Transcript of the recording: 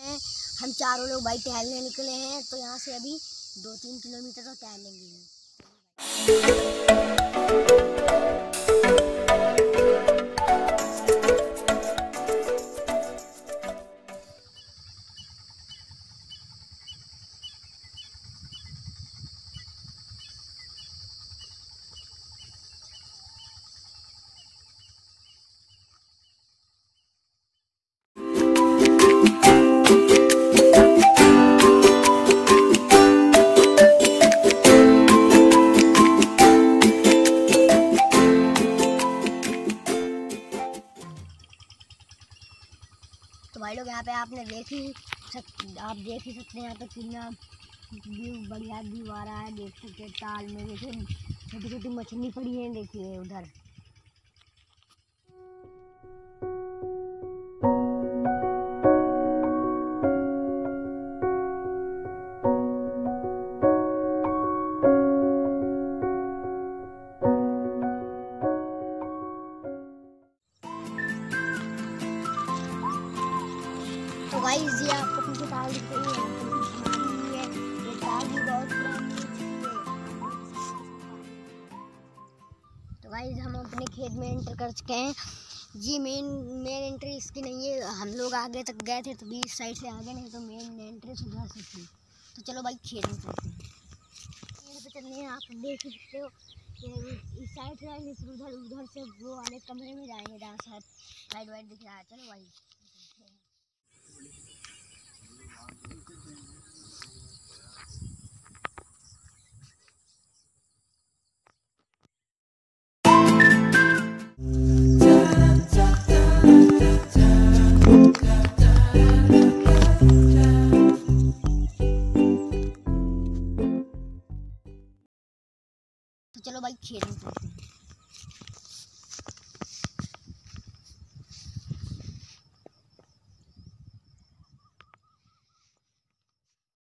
हम चारों लोग भाई टहलने निकले हैं तो यहाँ से अभी दो तीन किलोमीटर तो टहलेंगे ही। भाई लोग, यहाँ पे आपने देख ही सक, आप देख ही सकते हैं यहाँ पे कितना व्यू बढ़िया व्यू आ रहा है। देख सकते हैं ताल में, देखिए छोटी छोटी मछली पड़ी है, देखिए, उधर। तो भाई ये आपको दिख रही है तो हम अपने खेत में एंटर कर चुके हैं। जी मेन मेन एंट्री इसकी नहीं है, हम लोग आगे तक गए थे तो भी इस साइड से आगे नहीं तो मेन एंट्री उधर से थी। तो चलो भाई, खेत में चलते हैं। चलने आप देख सकते हो। ये इस साइड से उधर उधर से वो वाले कमरे में जाएँगे, जहाँ लाइट वाइट दिख रहा है। चलो भाई। तो चलो भाई खेत में चलते हैं